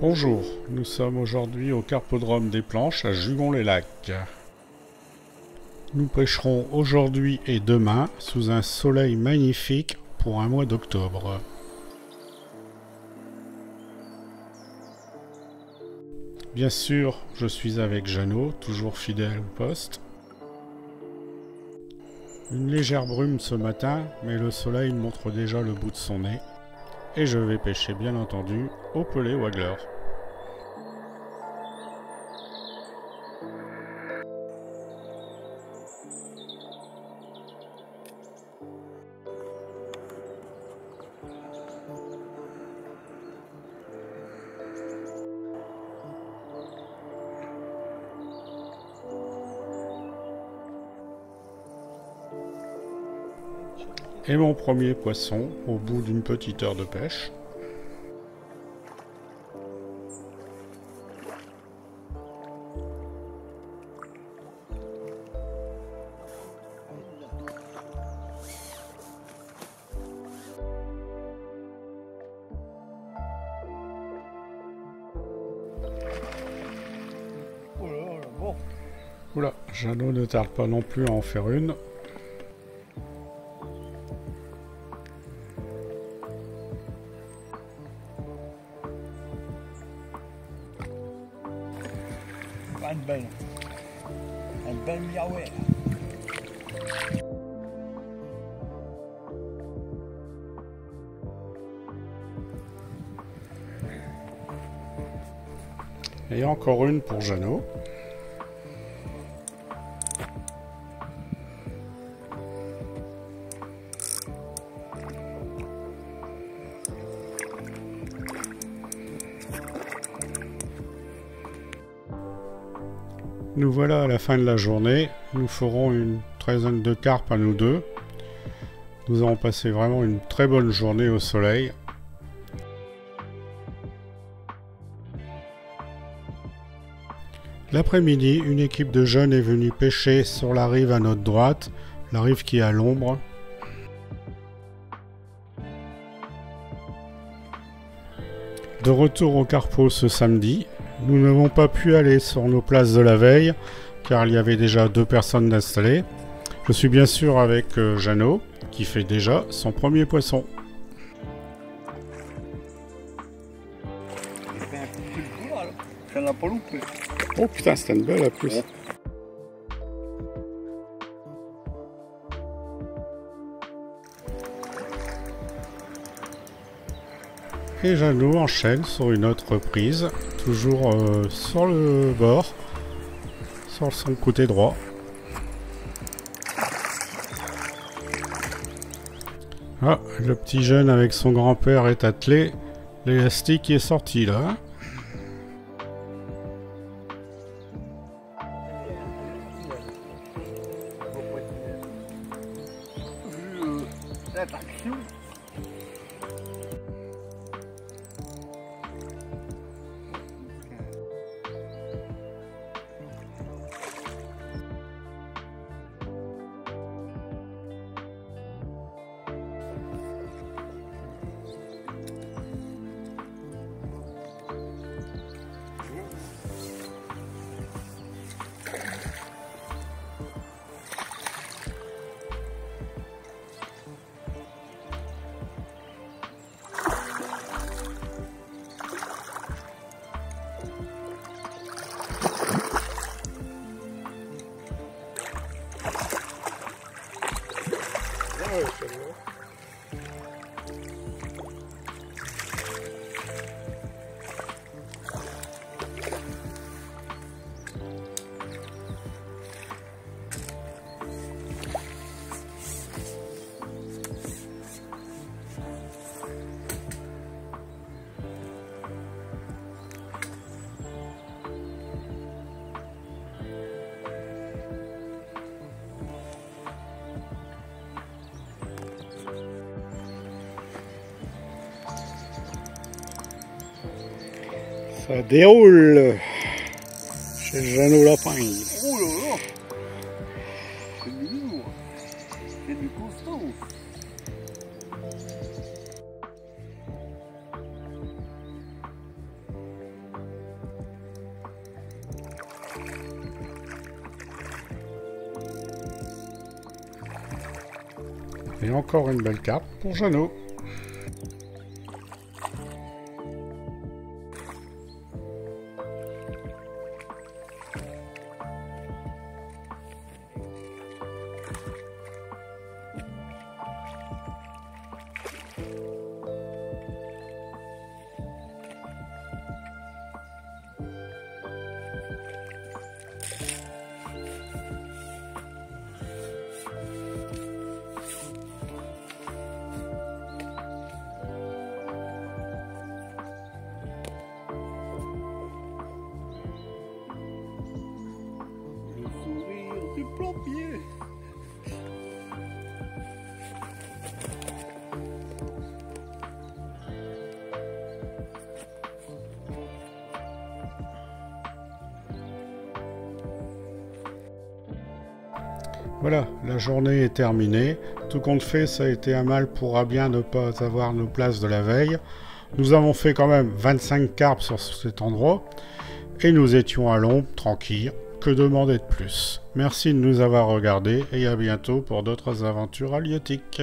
Bonjour, nous sommes aujourd'hui au carpodrome des Planches à Jugon-les-Lacs. Nous pêcherons aujourd'hui et demain sous un soleil magnifique pour un mois d'octobre. Bien sûr, je suis avec Jeannot, toujours fidèle au poste. Une légère brume ce matin, mais le soleil montre déjà le bout de son nez. Et je vais pêcher bien entendu au pelé waggler. Et mon premier poisson au bout d'une petite heure de pêche. Oula, Jeannot ne tarde pas non plus à en faire une. Miaoué. Et encore une pour Jeannot. Nous voilà à la fin de la journée. Nous ferons une treizaine de carpes à nous deux. Nous avons passé vraiment une très bonne journée au soleil. L'après-midi, une équipe de jeunes est venue pêcher sur la rive à notre droite, la rive qui est à l'ombre. De retour au Carpo ce samedi, nous n'avons pas pu aller sur nos places de la veille car il y avait déjà deux personnes installées. Je suis bien sûr avec euh, Jeannot qui fait déjà son premier poisson. Oh putain, c'était une belle à plus. Et Jeannot enchaîne sur une autre prise, toujours euh, sur le bord, sur son côté droit. Ah, le petit jeune avec son grand-père est attelé. L'élastique est sorti là. Ça déroule chez Jeannot Lapin. Oh là là Et encore une belle carte pour Jeannot. Voilà, la journée est terminée. Tout compte fait, ça a été un mal pour à bien ne pas avoir nos places de la veille. Nous avons fait quand même 25 carpes sur cet endroit. Et nous étions à l'ombre, tranquilles. Que demander de plus? Merci de nous avoir regardés et à bientôt pour d'autres aventures halieutiques.